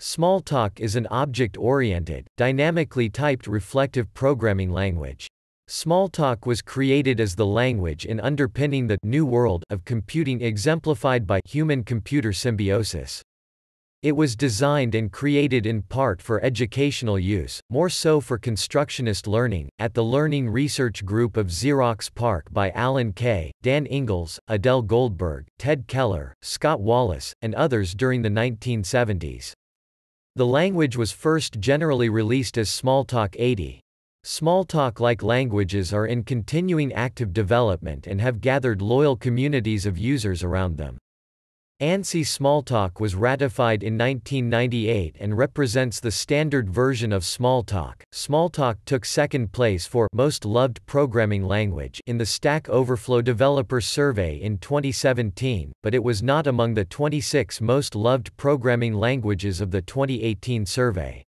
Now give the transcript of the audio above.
Smalltalk is an object-oriented, dynamically typed reflective programming language. Smalltalk was created as the language in underpinning the new world of computing exemplified by human-computer symbiosis. It was designed and created in part for educational use, more so for constructionist learning, at the Learning Research Group of Xerox PARC by Alan Kay, Dan Ingalls, Adele Goldberg, Ted Kaehler, Scott Wallace, and others during the 1970s. The language was first generally released as Smalltalk 80. Smalltalk-like languages are in continuing active development and have gathered loyal communities of users around them. ANSI Smalltalk was ratified in 1998 and represents the standard version of Smalltalk. Smalltalk took second place for most loved programming language in the Stack Overflow Developer Survey in 2017, but it was not among the 26 most loved programming languages of the 2018 survey.